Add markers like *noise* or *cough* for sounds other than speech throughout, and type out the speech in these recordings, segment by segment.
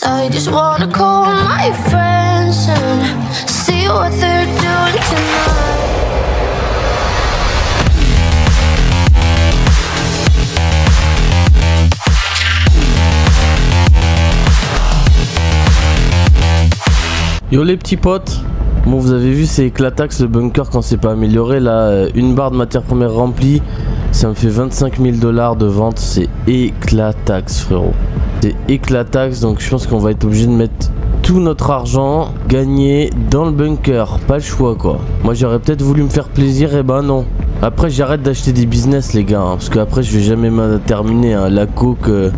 I just wanna call my friends and see what they're doing tonight. Yo les petits potes Bon vous avez vu c'est éclatax le bunker quand c'est pas amélioré là euh, une barre de matière première remplie ça me fait 25 000 dollars de vente c'est éclatax frérot c'est éclatax donc je pense qu'on va être obligé de mettre tout notre argent gagné dans le bunker pas le choix quoi moi j'aurais peut-être voulu me faire plaisir et ben non après j'arrête d'acheter des business les gars hein, parce que après je vais jamais terminer hein. la coke euh,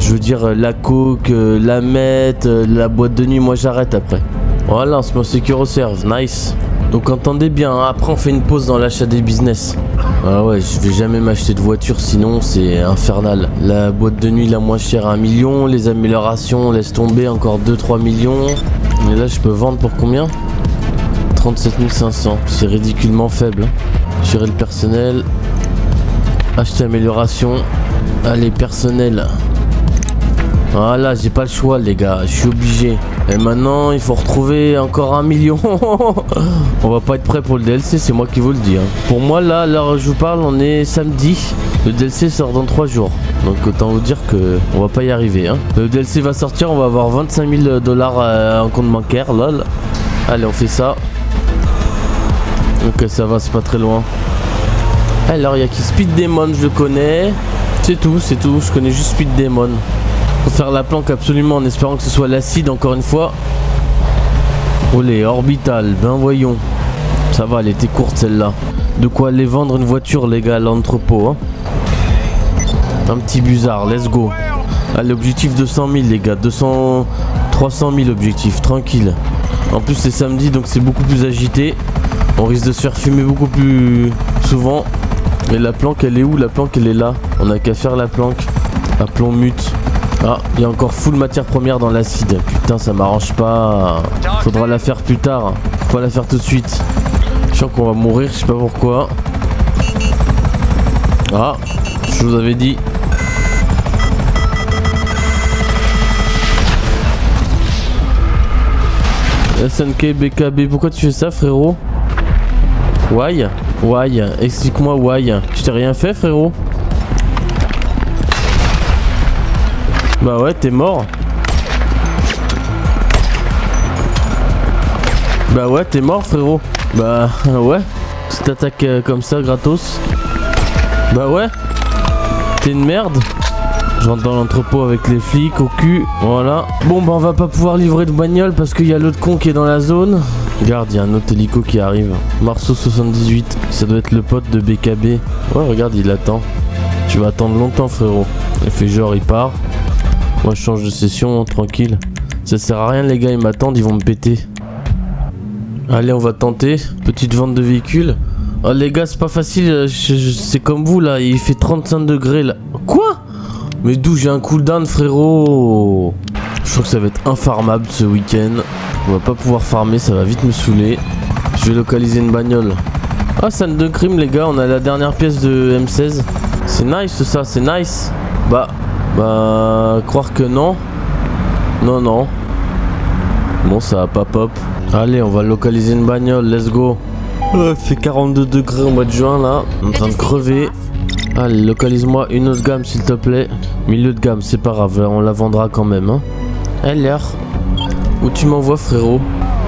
je veux dire euh, la coke, euh, la mette, la boîte de nuit, moi j'arrête après. Voilà, c'est mon Secure Serve, nice. Donc entendez bien, hein, après on fait une pause dans l'achat des business. Ah ouais, je vais jamais m'acheter de voiture sinon c'est infernal. La boîte de nuit la moins chère 1 million, les améliorations laisse tomber encore 2-3 millions. Mais là je peux vendre pour combien? 37 500, c'est ridiculement faible. hein. Gérer le personnel, acheter amélioration, allez personnel. Voilà, j'ai pas le choix les gars, je suis obligé. Et maintenant, il faut retrouver encore un million. *laughs* on va pas être prêt pour le DLC, c'est moi qui vous le dis. hein. Pour moi, là, là où je vous parle, on est samedi. Le DLC sort dans 3 jours. Donc autant vous dire que on va pas y arriver. hein. Le DLC va sortir, on va avoir 25 000 dollars euh, en compte bancaire, lol. Allez, on fait ça. Ok, ça va, c'est pas très loin. Alors, il y a qui? Speed Demon, je le connais. C'est tout, c'est tout. Je connais juste Speed Demon. Faire la planque absolument en espérant que ce soit l'acide encore une fois. Olé, orbital, ben voyons. Ça va, elle était courte celle-là. De quoi aller vendre une voiture, les gars, à l'entrepôt. Un petit busard, let's go. Allez, objectif 200 000, les gars. 200... 300 000 objectifs, tranquille. En plus, c'est samedi, donc c'est beaucoup plus agité. On risque de se faire fumer beaucoup plus souvent. Et la planque, elle est où? La planque, elle est là. On a qu'à faire la planque. Appelons mute. Ah, il y a encore full matière première dans l'acide. Putain, ça m'arrange pas. Faudra la faire plus tard. Faut pas la faire tout de suite. Je sens qu'on va mourir, je sais pas pourquoi. Ah, je vous avais dit. SNK BKB, pourquoi tu fais ça, frérot? Why? Why? Explique-moi why. Je t'ai rien fait, frérot Bah ouais, t'es mort. Bah ouais, t'es mort, frérot. Bah ouais. Tu t'attaques euh, comme ça, gratos. Bah ouais. T'es une merde. Je rentre dans l'entrepôt avec les flics au cul. Voilà. Bon, bah on va pas pouvoir livrer de bagnole parce qu'il y a l'autre con qui est dans la zone. Regarde, il y a un autre hélico qui arrive. Marceau 78. Ça doit être le pote de BKB. Ouais, regarde, il attend. Tu vas attendre longtemps, frérot. Il fait genre, il part. Moi je change de session, tranquille. Ça sert à rien les gars, ils m'attendent, ils vont me péter. Allez, on va tenter. Petite vente de véhicule. Oh les gars, c'est pas facile, euh, c'est comme vous là, il fait 35 degrés là. Quoi? Mais d'où j'ai un cooldown frérot? Je crois que ça va être infarmable ce week-end. On va pas pouvoir farmer, ça va vite me saouler. Je vais localiser une bagnole. Ah, scène de crime les gars, on a la dernière pièce de M16. C'est nice ça, c'est nice. Bah, bah, croire que non. Non, non. Bon, ça va pas pop. Allez, on va localiser une bagnole, let's go. Il fait 42 degrés au mois de juin là, on est en train de crever. Allez, localise-moi une autre gamme s'il te plaît. Milieu de gamme, c'est pas grave, on la vendra quand même. Hein. LR, où tu m'envoies frérot?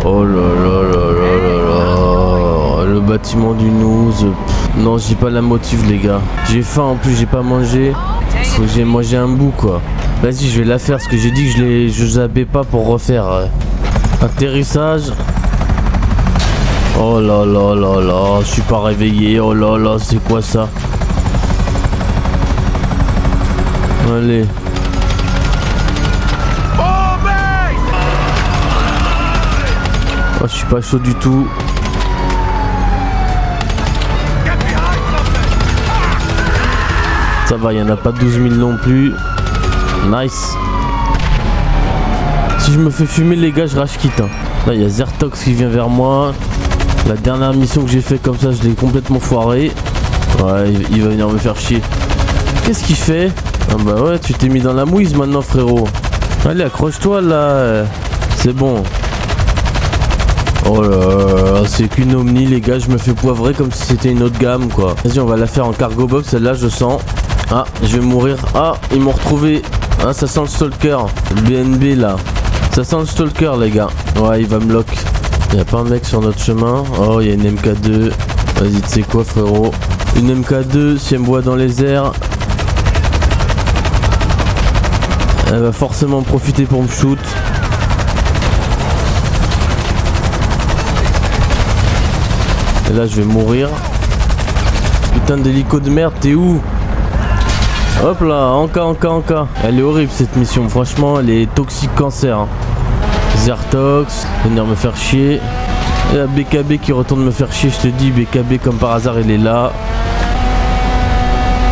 Oh là là là là là là, le bâtiment du. Pff, Non, j'ai pas la motive les gars. J'ai faim en plus, j'ai pas mangé. Faut que j'ai mangé un bout quoi. Vas-y, je vais la faire parce que j'ai dit que je les je zappais pas pour refaire. euh. Atterrissage. Oh là là là là, je suis pas réveillé. Oh là là, c'est quoi ça? Allez. Oh, je suis pas chaud du tout. Ça va, il y en a pas 12 000 non plus. Nice. Si je me fais fumer les gars, je rage quitte. hein. Là, il y a Zertox qui vient vers moi. La dernière mission que j'ai fait comme ça, je l'ai complètement foiré. Ouais, il, va venir me faire chier. Qu'est-ce qu'il fait? Ah bah ouais, tu t'es mis dans la mouise maintenant, frérot. Allez, accroche-toi là. C'est bon. Oh là là, c'est qu'une omni les gars, je me fais poivrer comme si c'était une autre gamme quoi. Vas-y, on va la faire en cargo box, celle-là je sens. Ah, je vais mourir. Ah, ils m'ont retrouvé. Ah, ça sent le stalker. Le BNB là. Ça sent le stalker les gars. Ouais, il va me lock. Y a pas un mec sur notre chemin. Oh, il y a une MK2. Vas-y, tu sais quoi frérot? Une MK2, si elle me voit dans les airs, elle va forcément en profiter pour me shoot. Et là, je vais mourir. Putain d'hélico de merde, t'es où? Hop là, encore, encore, encore. Elle est horrible cette mission, franchement, elle est toxique cancer. hein. Zertox, venir me faire chier. Et la BKB qui retourne me faire chier, je te dis, BKB comme par hasard, il est là.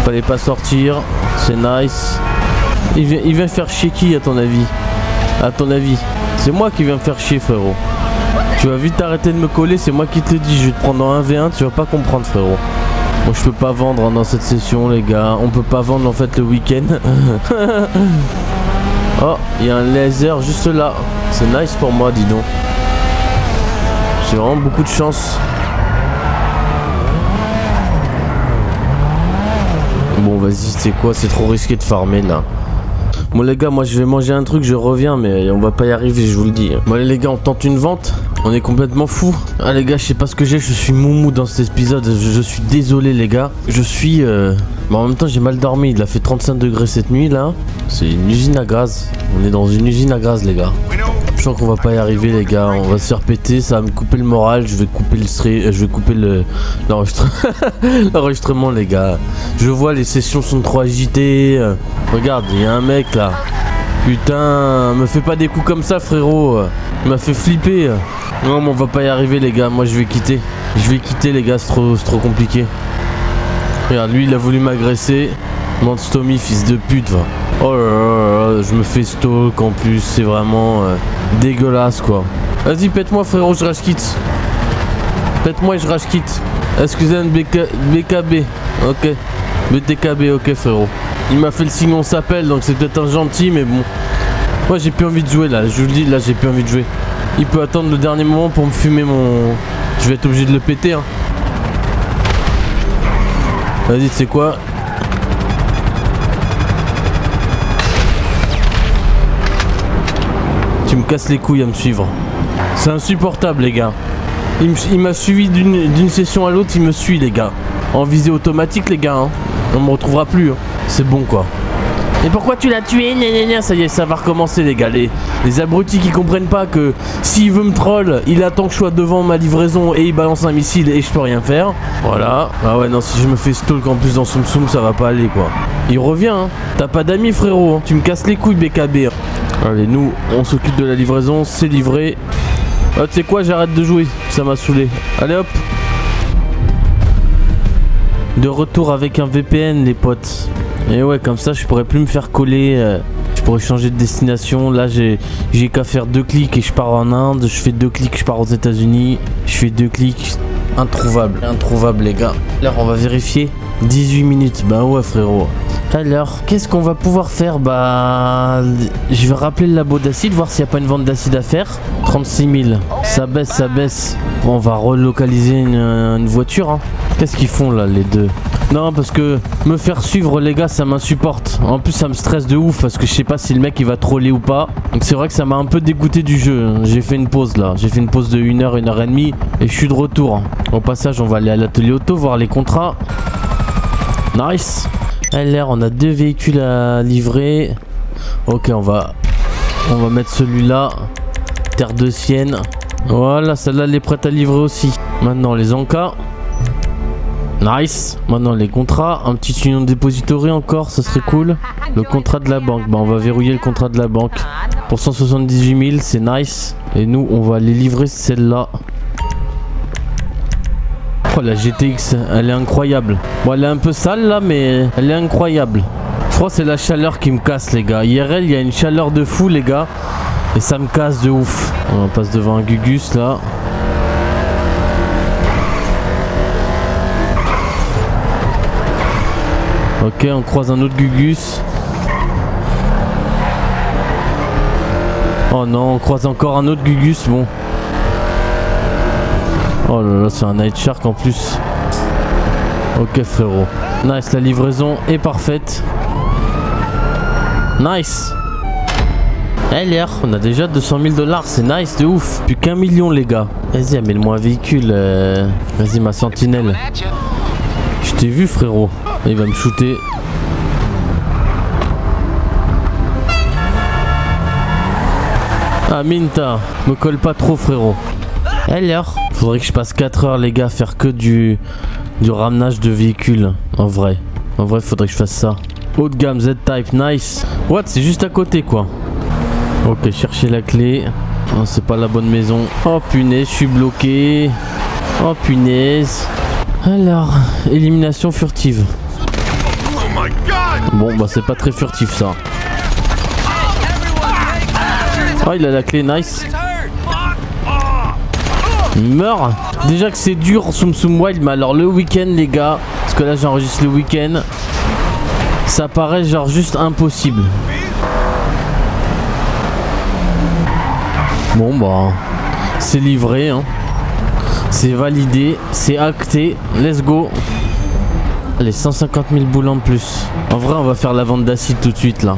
Fallait pas sortir, c'est nice. Il vient, il vient faire chier qui à ton avis? À ton avis C'est moi qui viens me faire chier frérot. Tu vas vite arrêter de me coller, c'est moi qui te le dis, je vais te prendre en 1v1, tu vas pas comprendre frérot. Moi je peux pas vendre hein, dans cette session les gars, on peut pas vendre en fait le week-end. *laughs* oh, il y a un laser juste là. C'est nice pour moi dis donc. J'ai vraiment beaucoup de chance. Bon vas-y c'est quoi? C'est trop risqué de farmer là. Bon les gars moi je vais manger un truc je reviens mais on va pas y arriver je vous le dis. Bon les gars on tente une vente. On est complètement fou. Ah les gars je sais pas ce que j'ai je suis moumou dans cet épisode. Je, suis désolé les gars. Je suis... Euh... Mais en même temps j'ai mal dormi. Il a fait 35 degrés cette nuit là. C'est une usine à gaz. On est dans une usine à gaz les gars. Je sens qu'on va pas y arriver les gars, on va se faire péter, ça va me couper le moral, je vais couper le euh, je vais couper le l'enregistre- *laughs* l'enregistrement les gars. Je vois les sessions sont trop agitées. euh. Regarde, il y a un mec là. Putain, me fais pas des coups comme ça frérot. Il m'a fait flipper. Non mais on va pas y arriver les gars, moi je vais quitter. Je vais quitter les gars, c'est trop, compliqué. Regarde, lui il a voulu m'agresser. Monstomy, fils de pute va. Oh là là là, je me fais stalk en plus, c'est vraiment euh, dégueulasse quoi. Vas-y, pète-moi frérot, je rage quitte. Pète-moi et je rage quitte. Excusez BK, BKB, ok. BTKB, ok frérot. Il m'a fait le signe on s'appelle, donc c'est peut-être un gentil, mais bon. Moi j'ai plus envie de jouer là, je vous le dis, là j'ai plus envie de jouer. Il peut attendre le dernier moment pour me fumer mon... Je vais être obligé de le péter hein. Vas-y, tu quoi? Tu me casses les couilles à me suivre. C'est insupportable, les gars. Il m'a suivi d'une d'une session à l'autre, il me suit, les gars. En visée automatique, les gars. hein. On me retrouvera plus. hein. C'est bon, quoi. Et pourquoi tu l'as tué Gna, gna, gna. Ça y est, ça va recommencer, les gars. Les, abrutis qui comprennent pas que s'il veut me troll, il attend que je sois devant ma livraison et il balance un missile et je peux rien faire. Voilà. Ah ouais, non, si je me fais stalk en plus dans Soum Soum, ça va pas aller, quoi. Il revient, hein. T'as pas d'amis, frérot. hein. Tu me casses les couilles, BKB. Allez, nous, on s'occupe de la livraison, c'est livré. Ah, tu sais quoi, j'arrête de jouer, ça m'a saoulé. Allez hop De retour avec un VPN, les potes. Et ouais, comme ça, je pourrais plus me faire coller. euh, je pourrais changer de destination. Là, j'ai j'ai qu'à faire deux clics et je pars en Inde. Je fais deux clics, je pars aux États-Unis. Je fais deux clics. Introuvable, introuvable, les gars. Alors, on va vérifier. 18 minutes, bah ouais, frérot. Alors, qu'est-ce qu'on va pouvoir faire Bah, je vais rappeler le labo d'acide, voir s'il n'y a pas une vente d'acide à faire. 36 000. Ça baisse, ça baisse. Bon, on va relocaliser une, voiture. hein. Qu'est-ce qu'ils font là, les deux? Non, parce que me faire suivre, les gars, ça m'insupporte. En plus, ça me stresse de ouf parce que je sais pas si le mec il va troller ou pas. Donc, c'est vrai que ça m'a un peu dégoûté du jeu. J'ai fait une pause là. J'ai fait une pause de 1 heure, 1 heure et demie. Et je suis de retour. Au passage, on va aller à l'atelier auto voir les contrats. Nice. LR, on a deux véhicules à livrer. Ok, on va, on va mettre celui-là. Terre de Sienne. Voilà, celle-là, elle est prête à livrer aussi. Maintenant, les encas. Nice. Maintenant, les contrats. Un petit union de dépository encore, ça serait cool. Le contrat de la banque. Bah, on va verrouiller le contrat de la banque. Pour 178 000, c'est nice. Et nous, on va aller livrer celle-là. Oh la GTX, elle est incroyable. Bon, elle est un peu sale là, mais elle est incroyable. Je crois que c'est la chaleur qui me casse, les gars. IRL, il y a une chaleur de fou, les gars. Et ça me casse de ouf. On passe devant un Gugus là. Ok, on croise un autre Gugus. Oh non, on croise encore un autre Gugus, bon. Oh là là, c'est un Night Shark en plus. Ok frérot. Nice, la livraison est parfaite. Nice. Eh l'air, on a déjà 200 000 dollars, c'est nice de ouf. Plus qu'un million les gars. Vas-y, amène-moi un véhicule. euh, Vas-y ma sentinelle. Je t'ai vu frérot. Il va me shooter. Ah Minta, me colle pas trop frérot. Eh l'air. Faudrait que je passe 4 heures les gars faire que du du ramenage de véhicules. En vrai. En vrai faudrait que je fasse ça. Haut de gamme Z-Type, nice. What C'est juste à côté quoi. Ok, chercher la clé. C'est pas la bonne maison. Oh punaise, je suis bloqué. Oh punaise. Alors, élimination furtive. Bon, bah c'est pas très furtif ça. Oh, il a la clé, nice. Meurs. Déjà que c'est dur, Soum Soum Wild, mais alors le week-end, les gars, parce que là j'enregistre le week-end, ça paraît genre juste impossible. Bon bah, c'est livré, hein. c'est validé, c'est acté, let's go. Allez, 150 000 boules en plus. En vrai, on va faire la vente d'acide tout de suite là.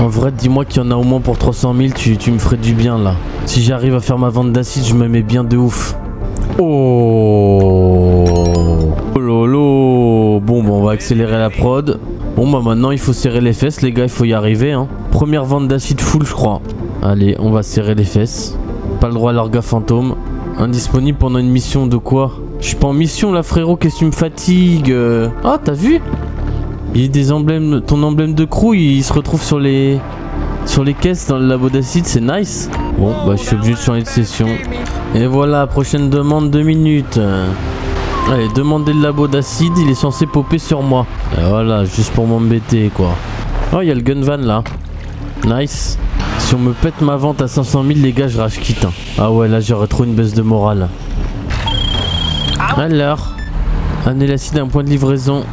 En vrai, dis-moi qu'il y en a au moins pour 300 000, tu, tu me ferais du bien là. Si j'arrive à faire ma vente d'acide, je me mets bien de ouf. Oh, oh lolo. Bon, bah, on va accélérer la prod. Bon, bah maintenant, il faut serrer les fesses, les gars, il faut y arriver. Hein. Première vente d'acide full, je crois. Allez, on va serrer les fesses. Pas le droit à l'orga fantôme. Indisponible pendant une mission de quoi? Je suis pas en mission là, frérot, qu'est-ce que tu me fatigues euh? Ah, t'as vu? Il y a des emblèmes, ton emblème de crew, il se retrouve sur les sur les caisses dans le labo d'acide, c'est nice. Bon, bah je suis obligé de changer de session. Et voilà, prochaine demande, 2 minutes. Allez, demandez le labo d'acide, il est censé popper sur moi. Voilà, juste pour m'embêter quoi. Oh, il y a le gun van là. Nice. Si on me pète ma vente à 500 000, les gars, je rage quitte. hein. Ah ouais, là j'aurais trop une baisse de morale. Alors, amener l'acide à un point de livraison.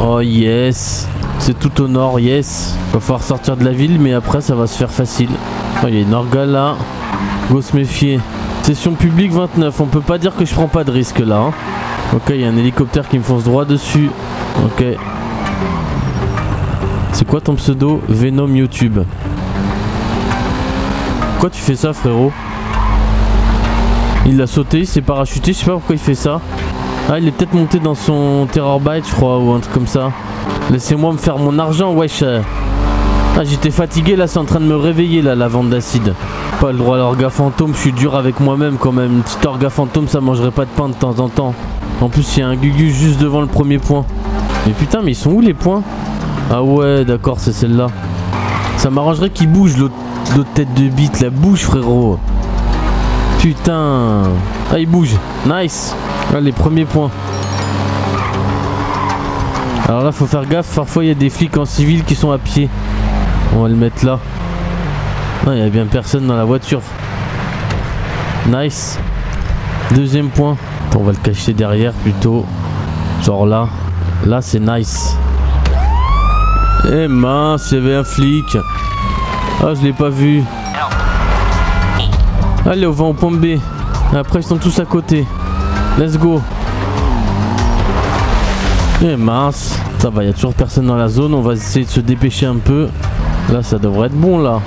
Oh yes, c'est tout au nord, yes. Va falloir sortir de la ville, mais après ça va se faire facile. Oh, il y a une orga là. Go se méfier. Session publique 29, on peut pas dire que je prends pas de risque là. hein. Ok, il y a un hélicoptère qui me fonce droit dessus. Ok. C'est quoi ton pseudo? Venom YouTube. Pourquoi tu fais ça frérot? Il a sauté, il s'est parachuté, je sais pas pourquoi il fait ça. Ah il est peut-être monté dans son Terror Byte je crois ou un truc comme ça. Laissez-moi me faire mon argent wesh. Ah j'étais fatigué là c'est en train de me réveiller là la vente d'acide. Pas le droit à l'orga fantôme, je suis dur avec moi-même quand même. Une petite orga fantôme ça mangerait pas de pain de temps en temps. En plus il y a un gugus juste devant le premier point. Mais putain mais ils sont où les points? Ah ouais d'accord c'est celle-là. Ça m'arrangerait qu'il bouge l'autre tête de bite, la bouge frérot. Putain. Ah il bouge. Nice. Ah, les premiers points. Alors là faut faire gaffe, parfois il y a des flics en civil qui sont à pied. On va le mettre là. Non, il y a bien personne dans la voiture. Nice. Deuxième point. On va le cacher derrière plutôt. Genre là. Là c'est nice. Eh mince, il y avait un flic. Ah, je l'ai pas vu. Allez, on va au point B. Après, ils sont tous à côté. Let's go. Eh mince. Ça va, il y a toujours personne dans la zone. On va essayer de se dépêcher un peu. Là, ça devrait être bon, là.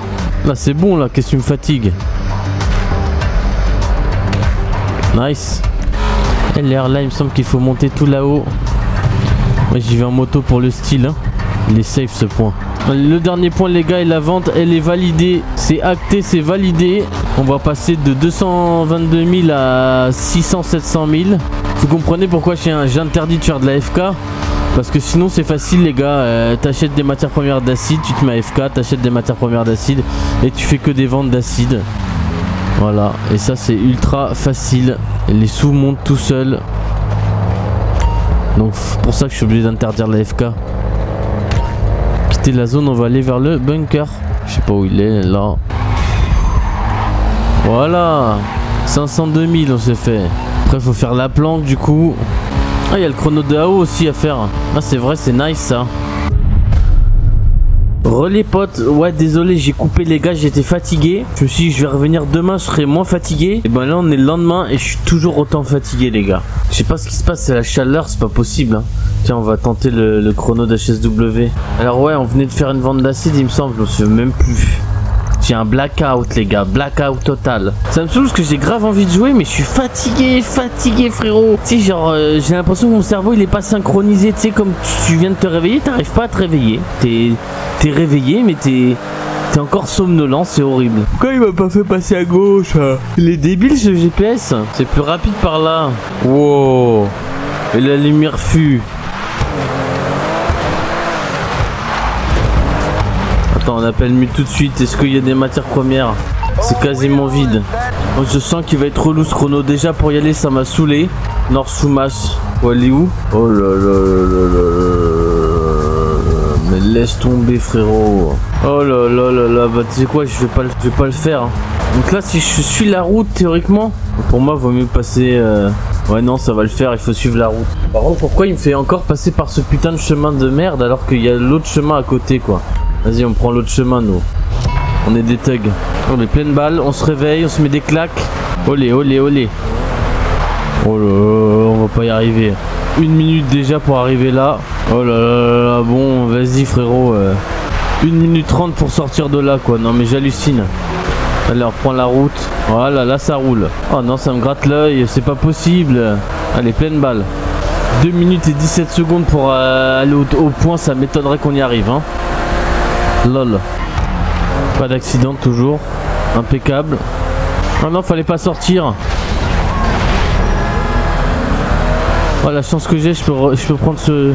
Là, c'est bon, là. Qu'est-ce qui me fatigue Nice. Et l'air là, il me semble qu'il faut monter tout là-haut. Moi, j'y vais en moto pour le style. hein. Il est safe ce point. Le dernier point les gars et la vente elle est validée. C'est acté, c'est validé. On va passer de 222 000 à 600 700 000. Vous comprenez pourquoi interdit de faire de la FK parce que sinon c'est facile les gars, Euh, t'achètes des matières premières d'acide, tu te mets à FK, t'achètes des matières premières d'acide et tu fais que des ventes d'acide. Voilà, et ça c'est ultra facile. Les sous montent tout seuls. Donc pour ça que je suis obligé d'interdire la FK. Quitter la zone, on va aller vers le bunker. Je sais pas où il est là. Voilà 502 000 on s'est fait. Après faut faire la planque du coup. Ah il y a le chrono de AO aussi à faire. Ah c'est vrai c'est nice ça. Relais potes, ouais désolé j'ai coupé les gars, j'étais fatigué. Je me suis dit je vais revenir demain, je serai moins fatigué. Et ben là on est le lendemain et je suis toujours autant fatigué les gars. Je sais pas ce qui se passe, c'est la chaleur, c'est pas possible. hein. Tiens on va tenter le, le chrono d'HSW. Alors ouais on venait de faire une vente d'acide il me semble, je me souviens même plus. J'ai un blackout les gars, blackout total. Ça me saoule parce que j'ai grave envie de jouer mais je suis fatigué, fatigué frérot. Tu sais genre euh, j'ai l'impression que mon cerveau il est pas synchronisé, tu sais comme tu viens de te réveiller, t'arrives pas à te réveiller. T'es réveillé mais t'es t'es encore somnolent, c'est horrible. Pourquoi il m'a pas fait passer à gauche hein Il est débile ce GPS. C'est plus rapide par là. Wow. Et la lumière fut. Attends, on appelle Mu tout de suite. Est-ce qu'il y a des matières premières C'est quasiment vide. Je sens qu'il va être relou ce chrono. Déjà pour y aller, ça m'a saoulé. Nord Soumas. Oh, elle est où Oh là là là là là là. Mais laisse tomber frérot. Oh là là là là. Bah tu sais quoi, je vais pas, le- je vais pas le faire. Donc là, si je suis la route théoriquement, pour moi, vaut mieux passer. euh, Ouais non, ça va le faire. Il faut suivre la route. Par contre, pourquoi il me fait encore passer par ce putain de chemin de merde alors qu'il y a l'autre chemin à côté quoi? Vas-y, on prend l'autre chemin, nous. On est des thugs. On est pleine balle, on se réveille, on se met des claques. Olé, olé, olé. Oh là là, on va pas y arriver. Une minute déjà pour arriver là. Oh là là là bon, vas-y frérot. euh, Une minute trente pour sortir de là, quoi. Non mais j'hallucine. Allez, on reprend la route. Voilà, là ça roule. Oh non, ça me gratte l'œil, c'est pas possible. Allez, pleine balle. 2 minutes et 17 secondes pour euh, aller au, au point, ça m'étonnerait qu'on y arrive. Hein. Lol. Pas d'accident toujours. Impeccable. Oh non, fallait pas sortir. Oh la chance que j'ai, je peux, je peux prendre ce,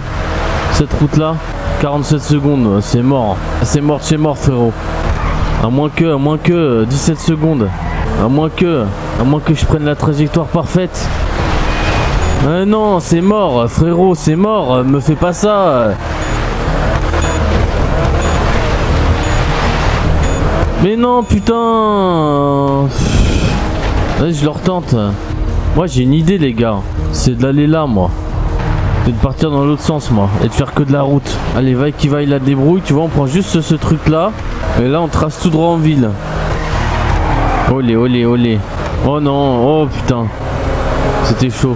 cette route là. 47 secondes, c'est mort. C'est mort, c'est mort frérot. À moins que, à moins que, 17 secondes. À moins que, à moins que je prenne la trajectoire parfaite. Euh, non, c'est mort, frérot, c'est mort. Me fais pas ça. Mais non, putain Vas-y, je leur tente. Moi, j'ai une idée, les gars. C'est d'aller là, moi. Et de partir dans l'autre sens, moi. Et de faire que de la route. Allez, vaille qui vaille la débrouille. Tu vois, on prend juste ce, ce truc-là. Et là, on trace tout droit en ville. Olé, olé, olé. Oh non, oh putain. C'était chaud.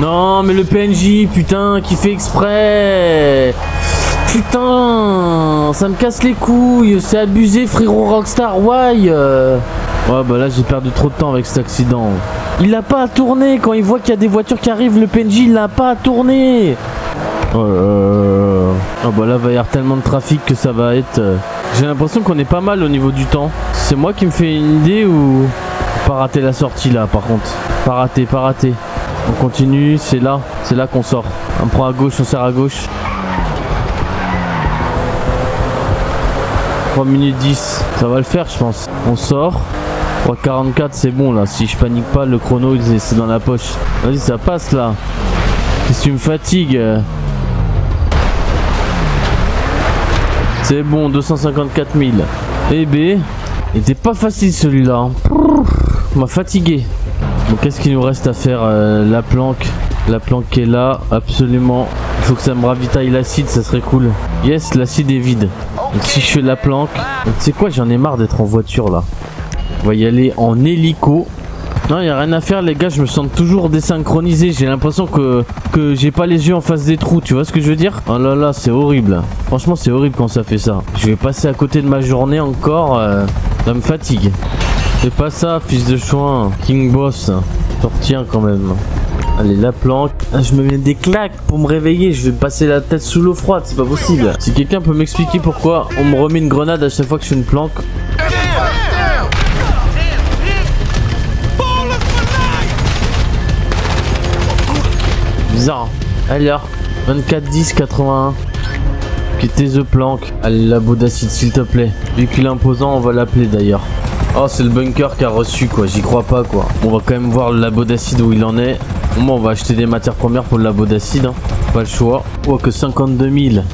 Non, mais le PNJ, putain, qui fait exprès. Putain, ça me casse les couilles, c'est abusé frérot Rockstar, why euh. Ouais bah là j'ai perdu trop de temps avec cet accident. Il a pas à tourner quand il voit qu'il y a des voitures qui arrivent, le PNJ il n'a pas à tourner. Oh là. Ah bah là va y avoir tellement de trafic que ça va être... euh, J'ai l'impression qu'on est pas mal au niveau du temps. C'est moi qui me fais une idée ou... Pas rater la sortie là par contre? Pas rater, pas rater. On continue, c'est là, c'est là qu'on sort. On prend à gauche, on sert à gauche. 3 minutes 10, ça va le faire je pense. On sort. 3.44 c'est bon là, si je panique pas le chrono c'est dans la poche. Vas-y ça passe là. Qu'est-ce que tu me fatigues? C'est bon, 254 000. Eh B, il était pas facile celui-là. hein. M'a fatigué. Bon, qu'est-ce qu'il nous reste à faire euh, La planque? La planque est là, absolument. Il faut que ça me ravitaille l'acide, ça serait cool. Yes, l'acide est vide. Si je fais la planque... Tu sais quoi, j'en ai marre d'être en voiture là. On va y aller en hélico. Non, y a rien à faire, les gars. Je me sens toujours désynchronisé. J'ai l'impression que, j'ai pas les yeux en face des trous. Tu vois ce que je veux dire? Oh là là, c'est horrible. Franchement, c'est horrible quand ça fait ça. Je vais passer à côté de ma journée encore. euh, ça me fatigue. Fais pas ça, fils de chouin. King Boss. Retiens quand même. Allez, la planque. Ah, je me mets des claques pour me réveiller. Je vais passer la tête sous l'eau froide. C'est pas possible. Si quelqu'un peut m'expliquer pourquoi on me remet une grenade à chaque fois que je fais une planque. Bizarre. hein. Allez, alors. 24 10 81. Qui était The Plank. Allez, labo d'acide, s'il te plaît. Véhicule imposant, on va l'appeler d'ailleurs. Oh, c'est le bunker qui a reçu, quoi. J'y crois pas, quoi. On va quand même voir le labo d'acide où il en est. Au moins, on va acheter des matières premières pour le labo d'acide. hein. Pas le choix. Oh, que 52 000.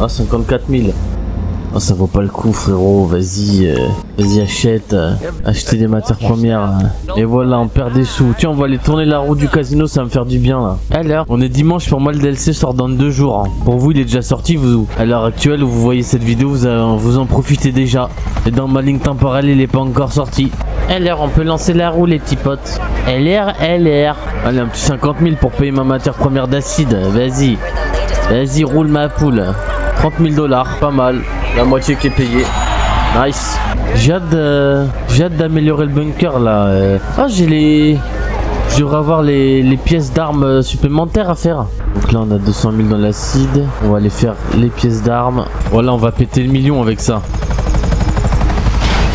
Ah, 54 000. Oh, ça vaut pas le coup, frérot. Vas-y, euh, vas-y, achète. euh, des matières premières. Et voilà, on perd des sous. Tiens, on va aller tourner la roue du casino, ça va me faire du bien là. Alors, on est dimanche, pour moi le DLC sort dans deux jours. hein. Pour vous, il est déjà sorti. Vous, à l'heure actuelle où vous voyez cette vidéo, vous, euh, vous en profitez déjà. Et dans ma ligne temporelle, il est pas encore sorti. LR, on peut lancer la roue, les petits potes. LR, LR. Allez, un petit 50 000 pour payer ma matière première d'acide. Vas-y. Vas-y, roule ma poule. 30 000 dollars, pas mal. La moitié qui est payée. Nice. J'ai hâte, hâte d'améliorer le bunker là. euh. Ah, j'ai les. Je devrais avoir les, les pièces d'armes supplémentaires à faire. Donc là, on a 200 000 dans l'acide. On va aller faire les pièces d'armes. Voilà, on va péter le million avec ça.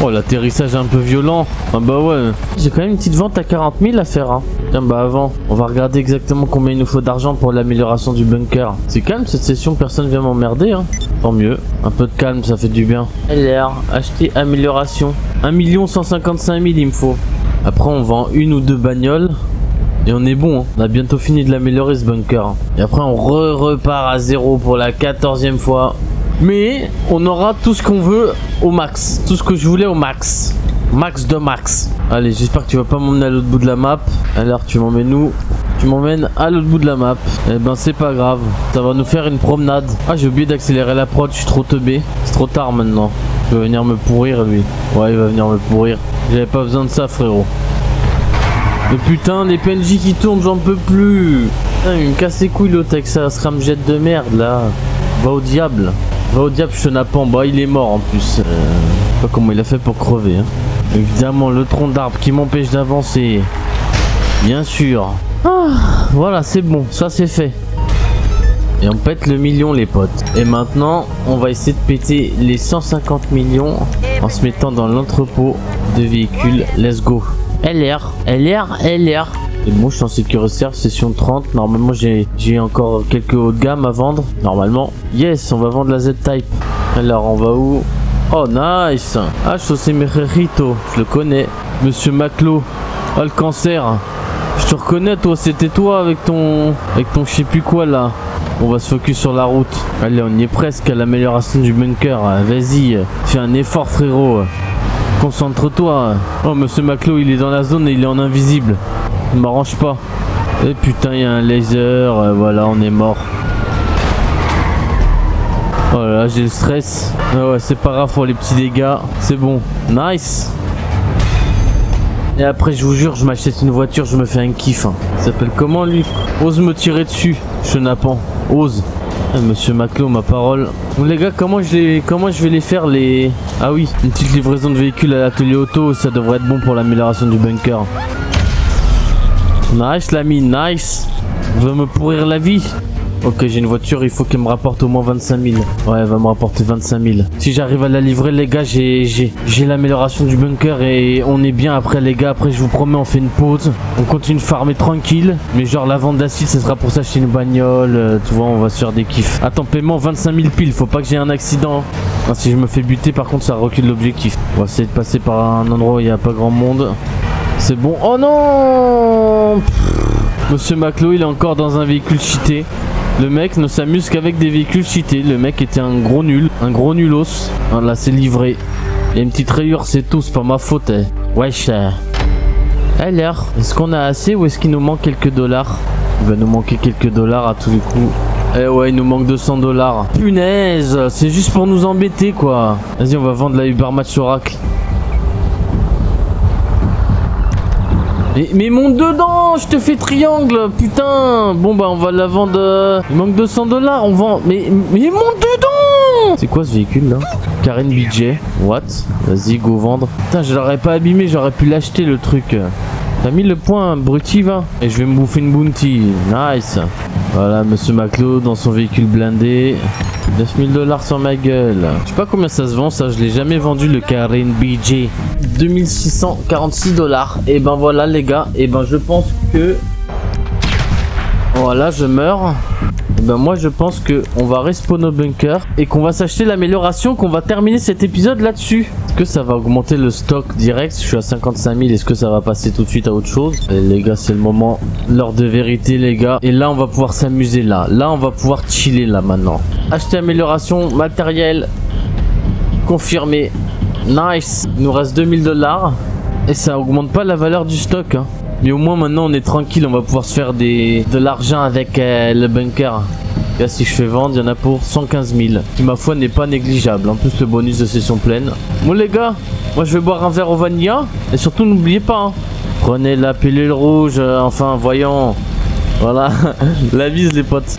Oh, l'atterrissage un peu violent. Ah bah ouais. J'ai quand même une petite vente à 40 000 à faire. Hein. Tiens, bah avant, on va regarder exactement combien il nous faut d'argent pour l'amélioration du bunker. C'est calme cette session, personne vient m'emmerder. Hein. Tant mieux. Un peu de calme, ça fait du bien. LR, acheter amélioration. 1 155 000 il me faut. Après, on vend une ou deux bagnoles. Et on est bon, hein. on a bientôt fini de l'améliorer ce bunker. Et après on re repart à zéro pour la quatorzième fois. Mais on aura tout ce qu'on veut au max. Tout ce que je voulais au max. Max de max. Allez, j'espère que tu vas pas m'emmener à l'autre bout de la map. Alors tu m'emmènes où? Tu m'emmènes à l'autre bout de la map. Eh ben c'est pas grave. Ça va nous faire une promenade. Ah j'ai oublié d'accélérer la prod, je suis trop teubé. C'est trop tard maintenant. Il va venir me pourrir lui. Ouais il va venir me pourrir. J'avais pas besoin de ça frérot. Mais putain, les PNJ qui tournent, j'en peux plus. Putain, il me casse les couilles l'autre avec sa scramjet de merde là. Va au diable. Va au diable, chenapan. Bah, il est mort en plus. Euh, je sais pas comment il a fait pour crever. hein. Évidemment, le tronc d'arbre qui m'empêche d'avancer. Bien sûr. Ah, voilà, c'est bon. Ça, c'est fait. Et on pète le million, les potes. Et maintenant, on va essayer de péter les 150 millions en se mettant dans l'entrepôt de véhicules. Let's go. LR, LR, LR. Et bon, je suis en sécurité session 30. Normalement, j'ai j'ai encore quelques hauts de gamme à vendre. Normalement, yes, on va vendre la Z-Type. Alors, on va où? Oh, nice. Ah, José Merrito, je le connais. Monsieur Maclo. Oh, le cancer. Je te reconnais, toi, c'était toi avec ton. Avec ton je sais plus quoi là. On va se focus sur la route. Allez, on y est presque à l'amélioration du bunker. Vas-y, fais un effort, frérot. Concentre-toi. Oh, monsieur Maclo, il est dans la zone et il est en invisible. Ça m'arrange pas. Et putain, il y a un laser. euh, voilà, on est mort. Oh là là, j'ai le stress. Ah ouais, c'est pas grave pour les petits dégâts. C'est bon. Nice. Et après, je vous jure, je m'achète une voiture, je me fais un kiff. hein. Il s'appelle comment lui? Ose me tirer dessus, chenapan. Ose. Ah, Monsieur Maclo, ma parole. Les gars, comment je, les... comment je vais les faire les. Ah oui, une petite livraison de véhicules à l'atelier auto, ça devrait être bon pour l'amélioration du bunker. Nice l'ami, nice. Veut me pourrir la vie. Ok, j'ai une voiture, il faut qu'elle me rapporte au moins 25 000. Ouais, elle va me rapporter 25 000. Si j'arrive à la livrer, les gars, j'ai l'amélioration du bunker et on est bien après, les gars. Après, je vous promets, on fait une pause. On continue de farmer tranquille. Mais genre, la vente d'acide, ce sera pour s'acheter une bagnole. euh, tu vois, on va se faire des kiffs. Attends, paiement 25 000 piles. Faut pas que j'ai un accident. Ah, si je me fais buter, par contre, ça recule l'objectif. On va essayer de passer par un endroit où il n'y a pas grand monde. C'est bon. Oh non Monsieur Maclo, il est encore dans un véhicule cheaté. Le mec ne s'amuse qu'avec des véhicules cheatés. Le mec était un gros nul, un gros nulos. Ah, là, c'est livré. A une petite rayure, c'est tout, c'est pas ma faute. eh. Wesh. euh. Alors, est-ce qu'on a assez ou est-ce qu'il nous manque quelques dollars? Il va nous manquer quelques dollars à tous les coups. Eh ouais, il nous manque 200 dollars. Punaise, c'est juste pour nous embêter quoi. Vas-y, on va vendre la Uber Match Oracle. Mais, mais monte dedans, je te fais triangle, putain. Bon bah on va la vendre. euh, Il manque 200 dollars, on vend. Mais mais monte dedans. C'est quoi ce véhicule là? Karen budget. What? Vas-y, go vendre. Putain, je l'aurais pas abîmé, j'aurais pu l'acheter le truc. T'as mis le point bruti va Et je vais me bouffer une bounty. Nice. Voilà, monsieur Maclo dans son véhicule blindé. 9000 dollars sur ma gueule. Je sais pas combien ça se vend, ça je l'ai jamais vendu le Karen BJ. 2646 dollars. Et ben voilà les gars, et ben je pense que voilà, je meurs. Et ben moi je pense que on va respawn au bunker et qu'on va s'acheter l'amélioration, qu'on va terminer cet épisode là-dessus. Est-ce que ça va augmenter le stock direct? Je suis à 55 000, est-ce que ça va passer tout de suite à autre chose? Et Les gars, c'est le moment, l'heure de vérité les gars. Et là on va pouvoir s'amuser là. Là on va pouvoir chiller là maintenant. Acheter amélioration, matériel. confirmé. Nice. Il nous reste 2000 dollars. Et ça augmente pas la valeur du stock. hein. Mais au moins maintenant on est tranquille, on va pouvoir se faire de l'argent avec euh, le bunker. Là si je fais vendre, il y en a pour 115 000. Qui ma foi n'est pas négligeable. En plus le bonus de session pleine. Bon les gars, moi je vais boire un verre au vanilla. Et surtout n'oubliez pas, hein, prenez la pilule rouge. euh, enfin voyons. Voilà, *laughs* la bise les potes.